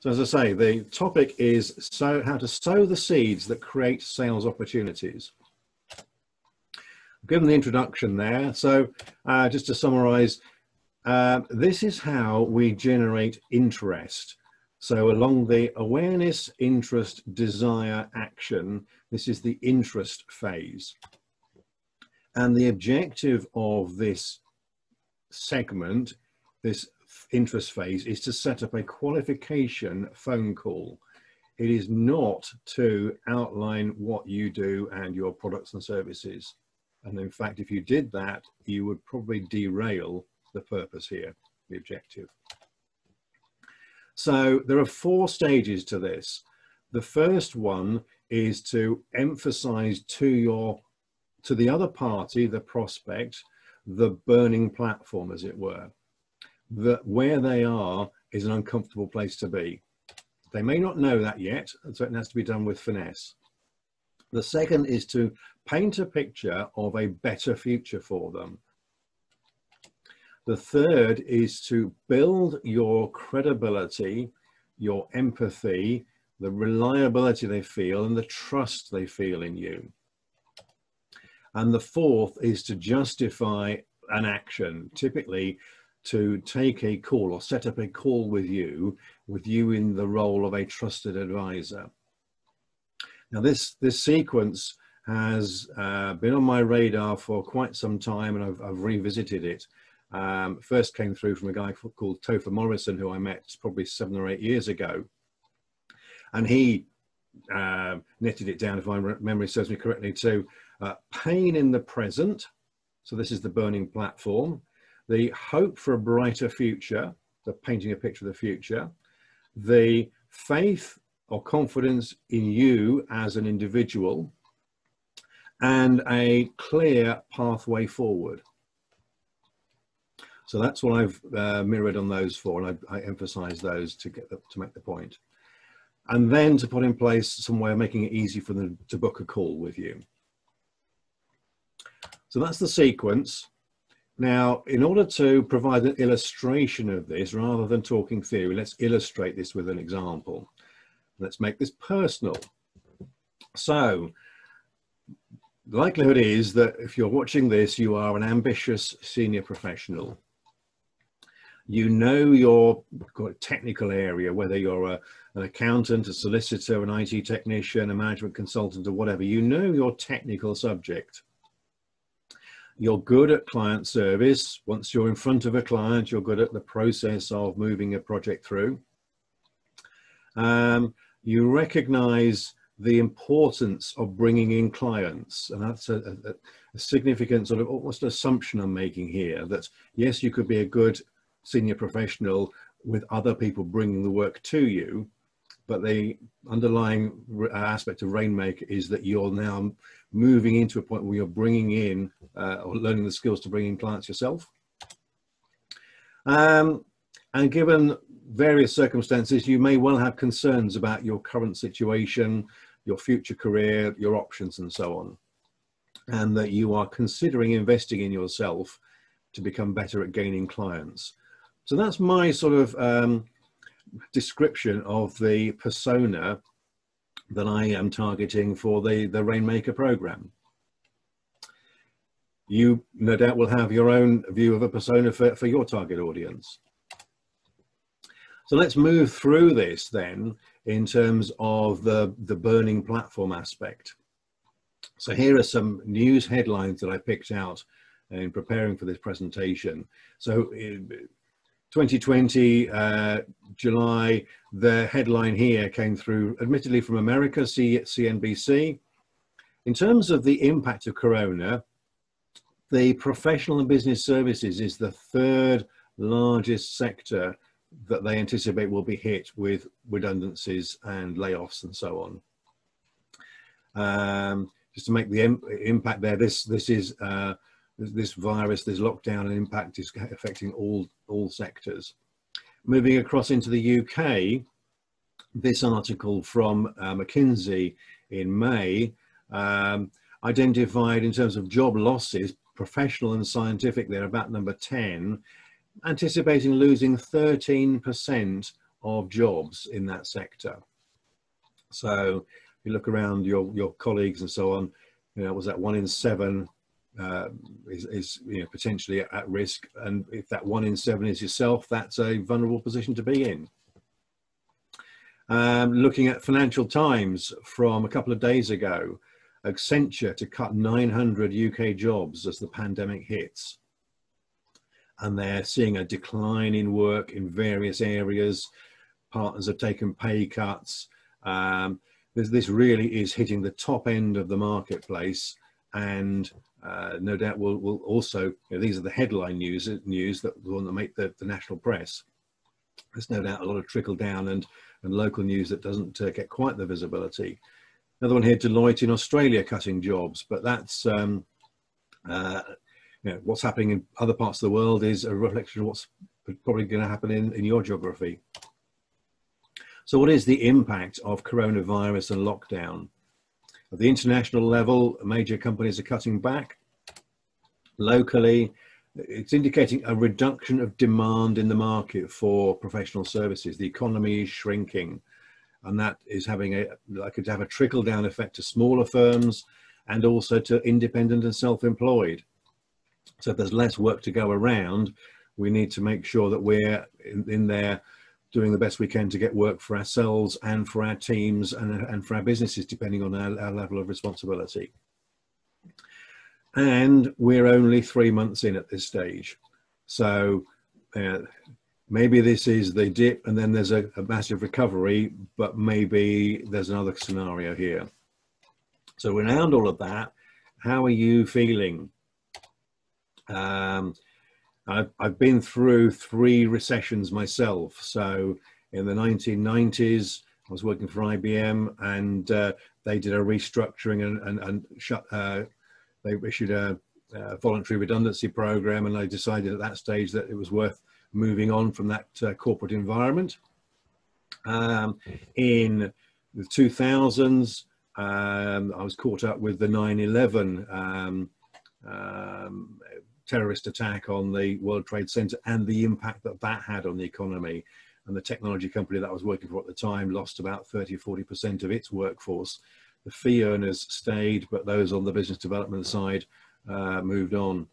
So as I say, the topic is how to sow the seeds that create sales opportunities. Given the introduction there, so uh, just to summarize, uh, this is how we generate interest. So along the awareness, interest, desire, action, this is the interest phase. And the objective of this segment, this interest phase, is to set up a qualification phone call. It is not to outline what you do and your products and services. And in fact, if you did that, you would probably derail the purpose here, the objective. So there are four stages to this. The first one is to emphasize to your to the other party, the prospect, the burning platform, as it were, that where they are is an uncomfortable place to be. They may not know that yet, so it has to be done with finesse. The second is to paint a picture of a better future for them. The third is to build your credibility, your empathy, the reliability they feel, and the trust they feel in you. And the fourth is to justify an action, typically to take a call or set up a call with you, with you in the role of a trusted advisor. Now, this, this sequence has uh, been on my radar for quite some time and I've, I've revisited it um, first came through from a guy called Topher Morrison, who I met probably seven or eight years ago. And he uh, knitted it down, if my memory serves me correctly, to uh, pain in the present. So this is the burning platform. The hope for a brighter future, the painting a picture of the future. The faith or confidence in you as an individual. And a clear pathway forward. So that's what I've uh, mirrored on those four, and I, I emphasize those to get the, to make the point. And then to put in place some way of making it easy for them to book a call with you. So that's the sequence. Now, in order to provide an illustration of this, rather than talking theory, let's illustrate this with an example. Let's make this personal. So, the likelihood is that if you're watching this, you are an ambitious senior professional you know your technical area, whether you're a, an accountant, a solicitor, an IT technician, a management consultant, or whatever, you know your technical subject. You're good at client service. Once you're in front of a client, you're good at the process of moving a project through. Um, you recognize the importance of bringing in clients. And that's a, a, a significant sort of almost assumption I'm making here that yes, you could be a good senior professional with other people bringing the work to you. But the underlying uh, aspect of Rainmaker is that you're now moving into a point where you're bringing in uh, or learning the skills to bring in clients yourself. Um, and given various circumstances, you may well have concerns about your current situation, your future career, your options, and so on. And that you are considering investing in yourself to become better at gaining clients. So that's my sort of um, description of the persona that I am targeting for the, the Rainmaker program. You no doubt will have your own view of a persona for, for your target audience. So let's move through this then in terms of the, the burning platform aspect. So here are some news headlines that I picked out in preparing for this presentation. So eh, 2020, uh, July, the headline here came through, admittedly from America, C CNBC. In terms of the impact of Corona, the professional and business services is the third largest sector that they anticipate will be hit with redundancies and layoffs and so on. Um, just to make the impact there, this this is uh, this virus, this lockdown and impact is affecting all, all sectors. Moving across into the UK, this article from uh, McKinsey in May um, identified in terms of job losses, professional and scientific, they're about number 10, anticipating losing 13% of jobs in that sector. So you look around your, your colleagues and so on, you know, was that one in seven uh, is, is you know, potentially at, risk. And if that one in seven is yourself, that's a vulnerable position to be in. Um, looking at Financial Times from a couple of days ago, Accenture to cut 900 UK jobs as the pandemic hits. And they're seeing a decline in work in various areas. Partners have taken pay cuts. Um, this, this really is hitting the top end of the marketplace and uh, no doubt will will also you know, these are the headline news news that the one that make the, the national press. There's no doubt a lot of trickle down and and local news that doesn't uh, get quite the visibility. Another one here deloitte in australia cutting jobs but that's um, uh, you know, what's happening in other parts of the world is a reflection of what's probably going to happen in, in your geography. So what is the impact of coronavirus and lockdown at the international level, major companies are cutting back. Locally, it's indicating a reduction of demand in the market for professional services. The economy is shrinking, and that is having a like to have a trickle down effect to smaller firms and also to independent and self-employed. So if there's less work to go around, we need to make sure that we're in, in there doing the best we can to get work for ourselves and for our teams and, and for our businesses, depending on our, our level of responsibility. And we're only three months in at this stage. So uh, maybe this is the dip and then there's a, a, massive recovery, but maybe there's another scenario here. So around all of that, how are you feeling? Um, I've, I've been through three recessions myself. So in the 1990s, I was working for IBM and uh, they did a restructuring and, and, and shut, uh, they issued a, a, voluntary redundancy program and I decided at that stage that it was worth moving on from that uh, corporate environment. Um, in the 2000s, um, I was caught up with the 9-11 um, um terrorist attack on the World Trade Center and the impact that that had on the economy. And the technology company that I was working for at the time lost about 30, 40% of its workforce. The fee earners stayed, but those on the business development side uh, moved on.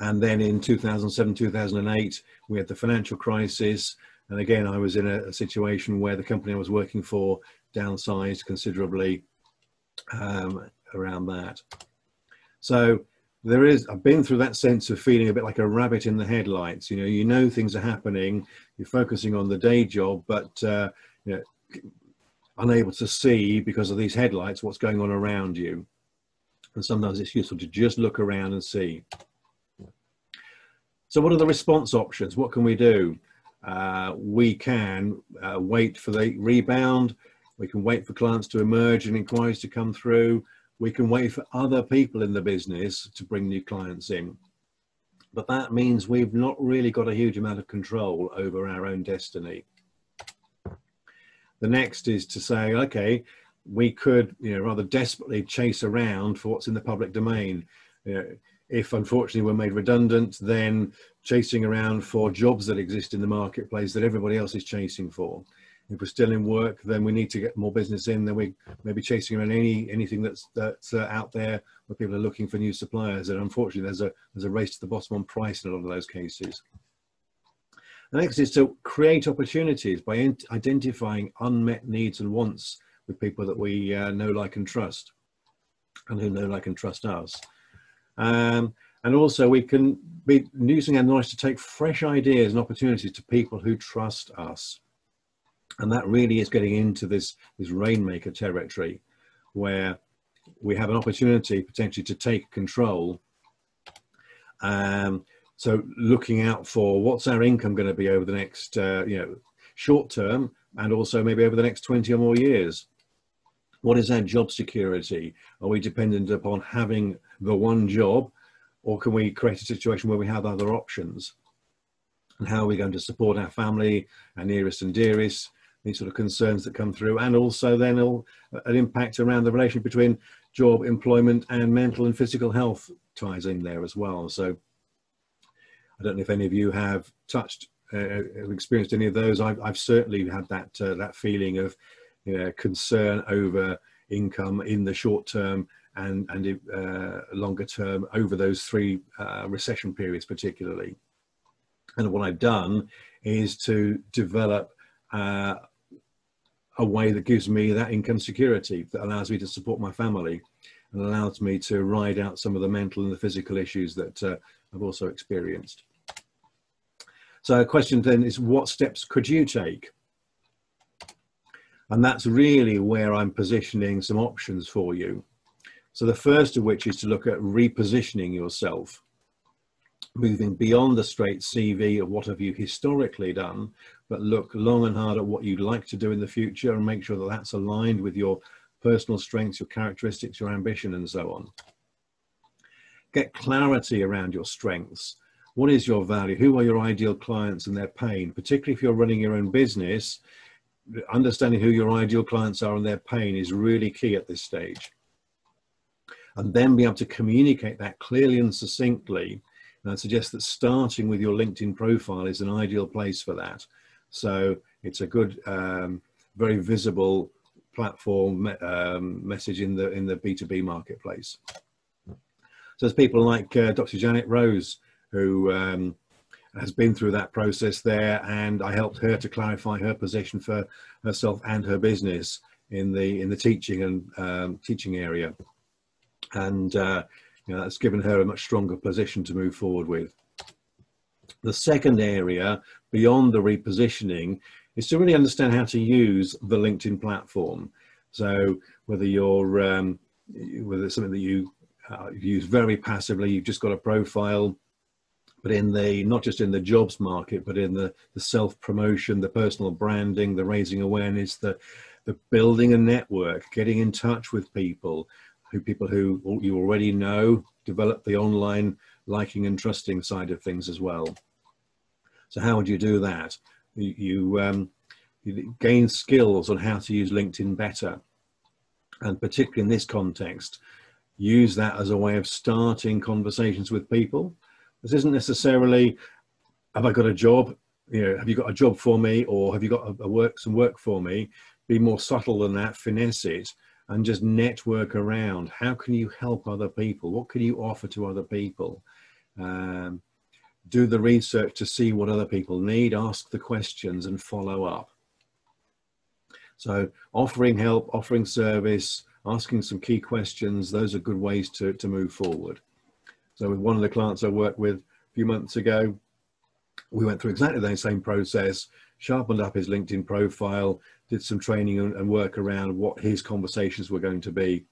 And then in 2007, 2008, we had the financial crisis. And again, I was in a, a situation where the company I was working for downsized considerably um, around that. So there is i've been through that sense of feeling a bit like a rabbit in the headlights you know you know things are happening you're focusing on the day job but uh, you know unable to see because of these headlights what's going on around you. And sometimes it's useful to just look around and see. So what are the response options? What can we do? Uh, we can uh, wait for the rebound. We can wait for clients to emerge and inquiries to come through we can wait for other people in the business to bring new clients in. But that means we've not really got a huge amount of control over our own destiny. The next is to say, okay, we could, you know, rather desperately chase around for what's in the public domain. You know, if unfortunately we're made redundant, then chasing around for jobs that exist in the marketplace that everybody else is chasing for if we're still in work, then we need to get more business in. Then we maybe chasing around any anything that's that's uh, out there where people are looking for new suppliers. And unfortunately, there's a there's a race to the bottom on price in a lot of those cases. The next is to create opportunities by identifying unmet needs and wants with people that we uh, know, like, and trust, and who know, like, and trust us. Um, and also, we can be using our knowledge to take fresh ideas and opportunities to people who trust us and that really is getting into this, this rainmaker territory where we have an opportunity potentially to take control. Um, so looking out for what's our income going to be over the next, uh, you know, short term and also maybe over the next 20 or more years. What is our job security? Are we dependent upon having the one job or can we create a situation where we have other options? And how are we going to support our family, our nearest and dearest, these sort of concerns that come through, and also then an impact around the relation between job, employment, and mental and physical health ties in there as well. So I don't know if any of you have touched uh, experienced any of those, I've, I've certainly had that uh, that feeling of you know, concern over income in the short term and and uh, longer term over those three uh, recession periods particularly. And what I've done is to develop uh, a way that gives me that income security that allows me to support my family and allows me to ride out some of the mental and the physical issues that uh, I've also experienced. So a question then is what steps could you take? And that's really where I'm positioning some options for you. So the first of which is to look at repositioning yourself, moving beyond the straight CV of what have you historically done, but look long and hard at what you'd like to do in the future and make sure that that's aligned with your personal strengths, your characteristics, your ambition, and so on. Get clarity around your strengths. What is your value? Who are your ideal clients and their pain? Particularly if you're running your own business, understanding who your ideal clients are and their pain is really key at this stage. And then be able to communicate that clearly and succinctly. And I suggest that starting with your LinkedIn profile is an ideal place for that. So it's a good, um, very visible platform um, message in the in the B2B marketplace. So there's people like uh, Dr. Janet Rose, who um, has been through that process there, and I helped her to clarify her position for herself and her business in the in the teaching and um, teaching area, and uh, you know, that's given her a much stronger position to move forward with. The second area, beyond the repositioning, is to really understand how to use the LinkedIn platform. So whether you're um, whether it's something that you uh, use very passively, you've just got a profile, but in the not just in the jobs market, but in the, the self promotion, the personal branding, the raising awareness, the the building a network, getting in touch with people, who people who you already know, develop the online liking and trusting side of things as well. So how would you do that? You, you, um, you gain skills on how to use LinkedIn better. And particularly in this context, use that as a way of starting conversations with people this isn't necessarily, have I got a job? You know, have you got a job for me, or have you got a, a work some work for me? Be more subtle than that, finesse it, and just network around. How can you help other people? What can you offer to other people? Um, do the research to see what other people need, ask the questions, and follow up. So, offering help, offering service, asking some key questions, those are good ways to, to move forward. So with one of the clients I worked with a few months ago, we went through exactly the same process, sharpened up his LinkedIn profile, did some training and, work around what his conversations were going to be.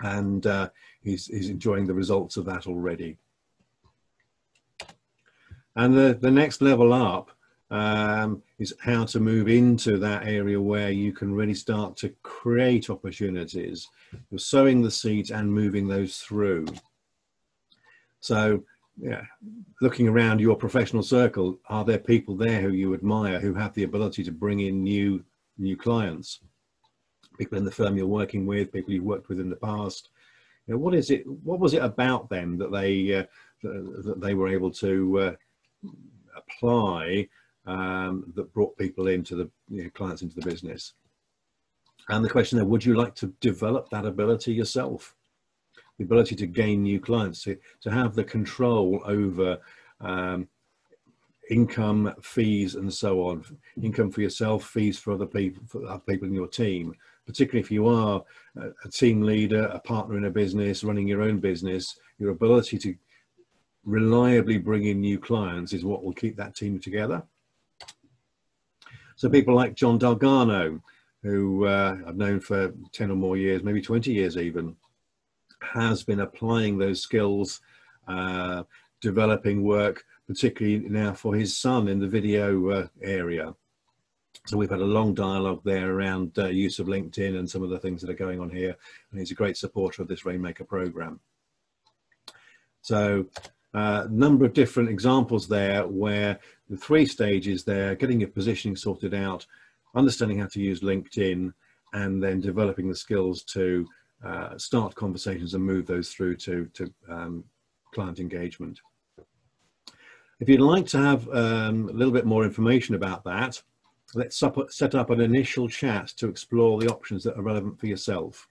And uh, he's, he's enjoying the results of that already. And the, the next level up um, is how to move into that area where you can really start to create opportunities. You're sowing the seeds and moving those through. So, yeah, looking around your professional circle, are there people there who you admire who have the ability to bring in new new clients? People in the firm you're working with, people you've worked with in the past. You know, what is it? What was it about them that they uh, that they were able to uh, apply um, that brought people into the you know, clients into the business? And the question there: Would you like to develop that ability yourself? The ability to gain new clients, to, to have the control over um, income, fees, and so on. Income for yourself, fees for other people, for other people in your team. Particularly if you are a team leader, a partner in a business, running your own business, your ability to reliably bring in new clients is what will keep that team together. So people like John Dalgarno, who uh, I've known for 10 or more years, maybe 20 years even, has been applying those skills, uh, developing work, particularly now for his son in the video uh, area. So we've had a long dialogue there around uh, use of LinkedIn and some of the things that are going on here. And he's a great supporter of this Rainmaker program. So a uh, number of different examples there where the three stages there, getting your positioning sorted out, understanding how to use LinkedIn, and then developing the skills to uh, start conversations and move those through to, to um, client engagement. If you'd like to have um, a little bit more information about that, let's set up an initial chat to explore the options that are relevant for yourself.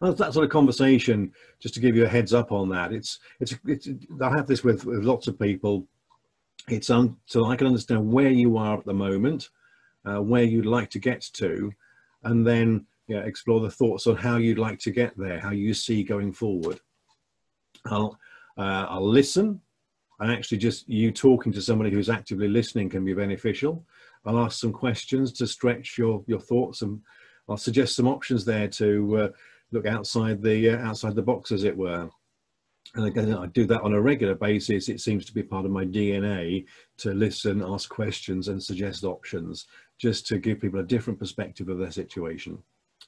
And that sort of conversation, just to give you a heads up on that, it's, it's, it's I have this with, with lots of people. It's um, so I can understand where you are at the moment, uh, where you'd like to get to, and then yeah, explore the thoughts on how you'd like to get there, how you see going forward. I'll, uh, I'll listen, and actually just you talking to somebody who's actively listening can be beneficial. I'll ask some questions to stretch your, your thoughts and I'll suggest some options there to uh, look outside the uh, outside the box as it were. And again, I do that on a regular basis. It seems to be part of my DNA to listen, ask questions and suggest options just to give people a different perspective of their situation.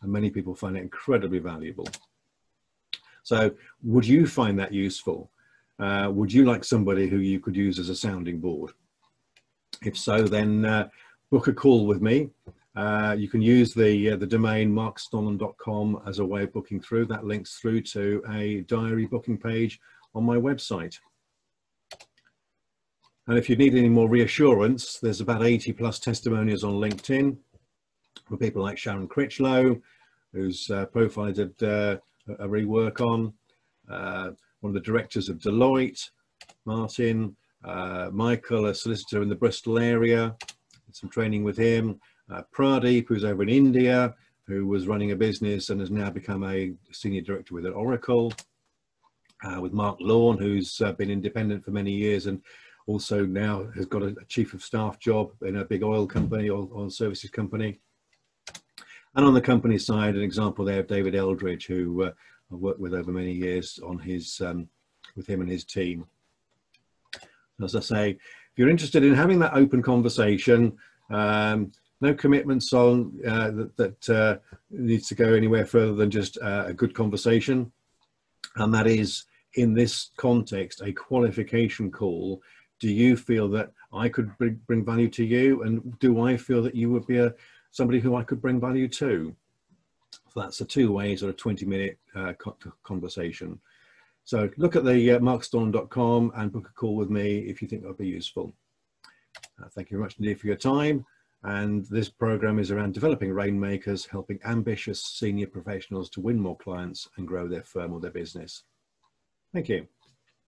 And many people find it incredibly valuable. So would you find that useful? Uh, would you like somebody who you could use as a sounding board? If so, then uh, book a call with me. Uh, you can use the uh, the domain markstonham.com as a way of booking through. That links through to a diary booking page on my website. And if you need any more reassurance, there's about 80 plus testimonials on LinkedIn from people like Sharon Critchlow, whose uh, profile I did uh, a rework on, uh, one of the directors of Deloitte, Martin, uh, Michael, a solicitor in the Bristol area, some training with him, uh, Pradeep, who's over in India, who was running a business and has now become a senior director with Oracle, uh, with Mark Lawn, who's been independent for many years and also now has got a, a, chief of staff job in a big oil company, oil, oil services company. And on the company side, an example there of David Eldridge, who uh, I've worked with over many years on his, um, with him and his team. As I say, if you're interested in having that open conversation, um, no commitments on uh, that, that uh, needs to go anywhere further than just uh, a good conversation. And that is, in this context, a qualification call. Do you feel that I could bring, bring value to you? And do I feel that you would be a, somebody who I could bring value to. So that's a two-way sort of 20-minute uh, conversation. So look at the uh, markstonham.com and book a call with me if you think that would be useful. Uh, thank you very much indeed for your time. And this program is around developing rainmakers, helping ambitious senior professionals to win more clients and grow their firm or their business. Thank you.